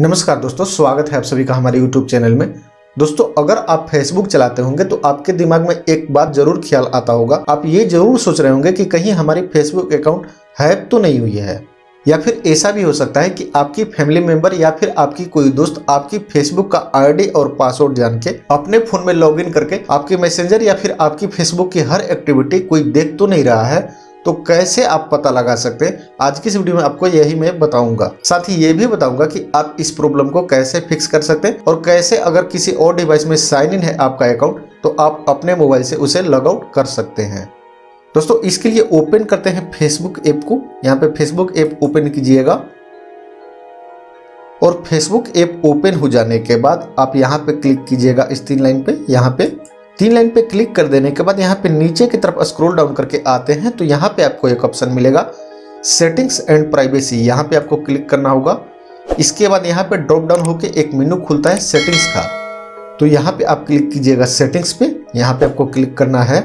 नमस्कार दोस्तों, स्वागत है आप सभी का हमारे YouTube चैनल में। दोस्तों, अगर आप Facebook चलाते होंगे तो आपके दिमाग में एक बात ज़रूर ख्याल आता होगा। आप ये ज़रूर सोच रहे होंगे कि कहीं हमारी Facebook अकाउंट हैक तो नहीं हुई है, या फिर ऐसा भी हो सकता है कि आपकी फैमिली मेंबर या फिर आपकी कोई दोस्त आपकी फेसबुक का आईडी और पासवर्ड जान के अपने फ़ोन में लॉगिन करके आपके मैसेंजर या फिर आपकी फेसबुक की हर एक्टिविटी कोई देख तो नहीं रहा है। तो कैसे आप पता लगा सकते हैं? आज की इस वीडियो में आपको यही मैं बताऊँगा। साथ ही ये भी बताऊँगा कि आप इस प्रॉब्लम को कैसे फिक्स कर सकते हैं और कैसे अगर किसी और डिवाइस में साइन इन है आपका अकाउंट तो आप अपने मोबाइल से उसे लॉग आउट कर सकते हैं। दोस्तों, इसके लिए ओपन करते हैं फेसबुक ऐप को। यहाँ पे फेसबुक ऐप ओपन कीजिएगा। और फेसबुक ऐप ओपन हो जाने के बाद आप यहाँ पे क्लिक कीजिएगा इस तीन लाइन पे। यहाँ पे तीन लाइन पे क्लिक कर देने के बाद यहाँ पे नीचे की तरफ़ स्क्रॉल डाउन करके आते हैं तो यहाँ पे आपको एक ऑप्शन मिलेगा सेटिंग्स एंड प्राइवेसी यहाँ पे आपको क्लिक करना होगा इसके बाद यहाँ पे ड्रॉप डाउन होके एक मेनू खुलता है सेटिंग्स का तो यहाँ पे आप क्लिक कीजिएगा सेटिंग्स पे यहाँ पे आपको क्लिक करना है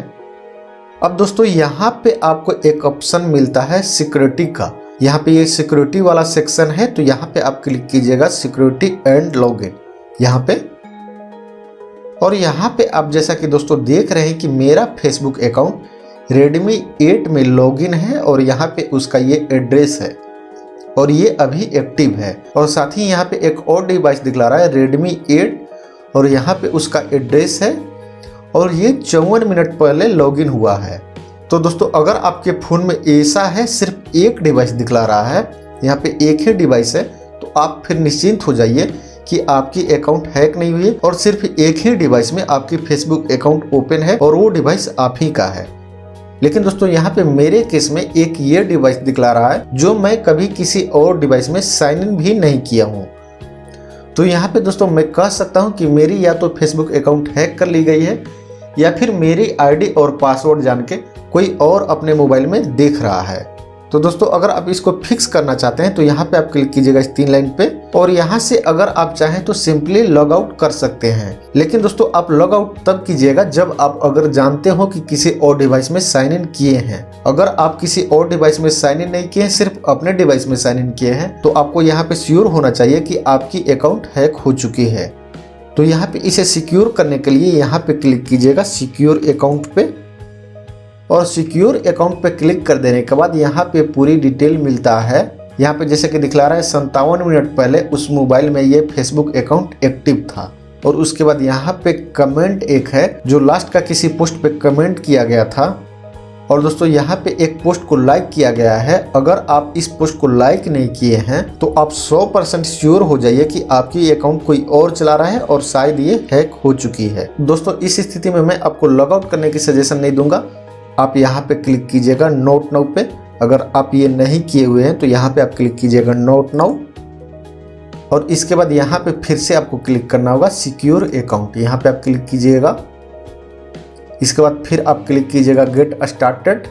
अब दोस्तों यहाँ पे आपको एक ऑप्शन मिलता है सिक्योरिटी का यहाँ पे ये सिक्योरिटी वाला सेक्शन है तो यहाँ पे आप क्लिक कीजिएगा सिक्योरिटी एंड लॉगिन यहाँ पे और यहाँ पे आप जैसा कि दोस्तों देख रहे हैं कि मेरा फेसबुक अकाउंट रेडमी 8 में लॉगिन है और यहाँ पे उसका ये एड्रेस है और ये अभी एक्टिव है। और साथ ही यहाँ पे एक और डिवाइस दिखला रहा है रेडमी 8 और यहाँ पे उसका एड्रेस है और ये चौवन मिनट पहले लॉगिन हुआ है। तो दोस्तों अगर आपके फ़ोन में ऐसा है, सिर्फ़ एक डिवाइस दिखला रहा है, यहाँ पे एक ही डिवाइस है तो आप फिर निश्चिंत हो जाइए कि आपकी अकाउंट हैक नहीं हुई है और सिर्फ़ एक ही डिवाइस में आपकी फेसबुक अकाउंट ओपन है और वो डिवाइस आप ही का है। लेकिन दोस्तों, यहाँ पे मेरे केस में एक ये डिवाइस दिखला रहा है जो मैं कभी किसी और डिवाइस में साइन इन भी नहीं किया हूँ। तो यहाँ पे दोस्तों, मैं कह सकता हूँ कि मेरी या तो फेसबुक अकाउंट हैक कर ली गई है या फिर मेरी आईडी और पासवर्ड जान के कोई और अपने मोबाइल में देख रहा है। तो दोस्तों, अगर आप इसको फिक्स करना चाहते हैं तो यहाँ पे आप क्लिक कीजिएगा इस तीन लाइन पे। और यहाँ से अगर आप चाहें तो सिंपली लॉग आउट कर सकते हैं। लेकिन दोस्तों, आप लॉग आउट तब कीजिएगा जब आप अगर जानते हो कि किसी और डिवाइस में साइन इन किए हैं। अगर आप किसी और डिवाइस में साइन इन नहीं किए हैं सिर्फ़ अपने डिवाइस में साइन इन किए हैं तो आपको यहाँ पे श्योर होना चाहिए कि आपकी अकाउंट हैक हो चुकी है। तो यहाँ पे इसे सिक्योर करने के लिए यहाँ पे क्लिक कीजिएगा सिक्योर अकाउंट पे। और सिक्योर अकाउंट पे क्लिक कर देने के बाद यहाँ पे पूरी डिटेल मिलता है। यहाँ पे जैसे कि दिखला रहा है संतावन मिनट पहले उस मोबाइल में ये फेसबुक अकाउंट एक्टिव था। और उसके बाद यहाँ पे कमेंट एक है, जो लास्ट का किसी पोस्ट पे कमेंट किया गया था। और दोस्तों, यहाँ पे एक पोस्ट को लाइक किया गया है। अगर आप इस पोस्ट को लाइक नहीं किए हैं तो आप 100 परसेंट श्योर हो जाइए कि आपकी अकाउंट कोई और चला रहा है और शायद ये हैक हो चुकी है। दोस्तों, इस स्थिति में मैं आपको लॉग आउट करने की सजेशन नहीं दूँगा। आप यहाँ पे क्लिक कीजिएगा नोट नाउ पे। अगर आप ये नहीं किए हुए हैं तो यहाँ पे आप क्लिक कीजिएगा नोट नाउ। और इसके बाद यहाँ पे फिर से आपको क्लिक करना होगा सिक्योर अकाउंट। यहाँ पे आप क्लिक कीजिएगा। इसके बाद फिर आप क्लिक कीजिएगा गेट स्टार्टेड।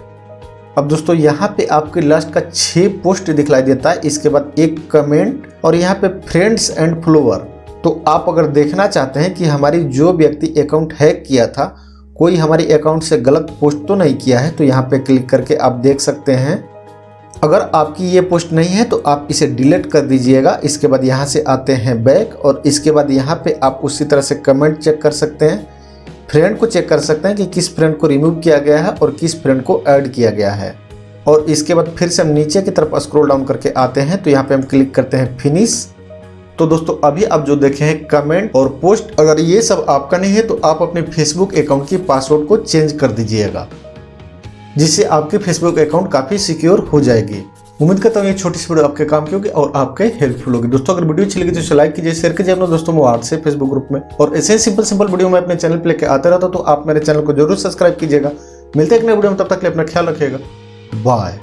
अब दोस्तों, यहाँ पे आपके लास्ट का छः पोस्ट दिखलाई देता है। इसके बाद एक कमेंट और यहाँ पे फ्रेंड्स एंड फॉलोअर तो आप अगर देखना चाहते हैं कि हमारी जो व्यक्ति अकाउंट हैक किया था कोई हमारे अकाउंट से गलत पोस्ट तो नहीं किया है तो यहाँ पे क्लिक करके आप देख सकते हैं। अगर आपकी ये पोस्ट नहीं है तो आप इसे डिलीट कर दीजिएगा। इसके बाद यहाँ से आते हैं बैक और इसके बाद यहाँ पे आप उसी तरह से कमेंट चेक कर सकते हैं। फ्रेंड को चेक कर सकते हैं कि किस फ्रेंड को रिमूव किया गया है और किस फ्रेंड को ऐड किया गया है। और इसके बाद फिर से हम नीचे की तरफ़ स्क्रोल डाउन करके आते हैं तो यहाँ पे हम क्लिक करते हैं फिनिश तो दोस्तों, अभी आप जो देखे हैं कमेंट और पोस्ट अगर ये सब आपका नहीं है तो आप अपने फेसबुक अकाउंट की पासवर्ड को चेंज कर दीजिएगा, जिससे आपके फेसबुक अकाउंट काफ़ी सिक्योर हो जाएगी। उम्मीद करता हूँ ये छोटी सी वीडियो आपके काम की होगी और आपके हेल्पफुल होगी। दोस्तों, अगर वीडियो अच्छी लगी तो इसे लाइक कीजिए शेयर कीजिए अपने दोस्तों व्हाट्सएप फेसबुक ग्रुप में। और ऐसे ही सिंपल सिंपल वीडियो मैं अपने चैनल पर लेकर आते रहता तो आप मेरे चैनल को ज़रूर सब्सक्राइब कीजिएगा। मिलते हैं एक नए वीडियो में, तब तक अपना ख्याल रखिएगा। बाय